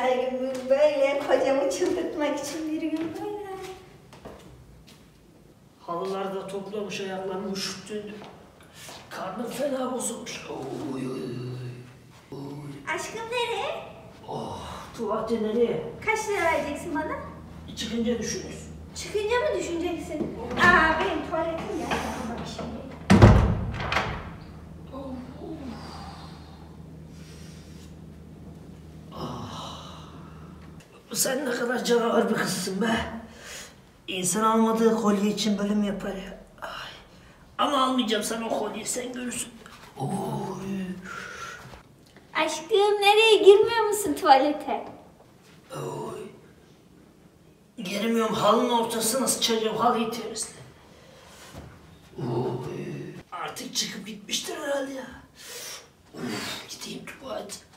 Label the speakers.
Speaker 1: güzel gün böyle kocamı çıldırtmak için bir gün böyle.
Speaker 2: Halılar da toplamış ayaklarını üşüttüğünde. Karnım fena bozulmuş. Oy, oy, oy. Oy.
Speaker 1: Aşkım nereye?
Speaker 2: Oh, tuvalete nereye?
Speaker 1: Kaç lira vereceksin bana?
Speaker 2: Çıkınca düşünürüz.
Speaker 1: Çıkınca mı düşüneceksin? Aa
Speaker 2: Sen ne kadar canavar bir kızsın be. İnsan almadığı kolye için böyle mi yapar ya? Ay. Ama almayacağım sana o kolyeyi sen görürsün. Oy.
Speaker 1: Aşkım nereye girmiyor musun tuvalete?
Speaker 2: Oy. Girmiyorum halının ortasına sıçacağım halıyı temizle. Oy. Artık çıkıp gitmiştir herhalde ya. Uf, gideyim tuvalet. Ay.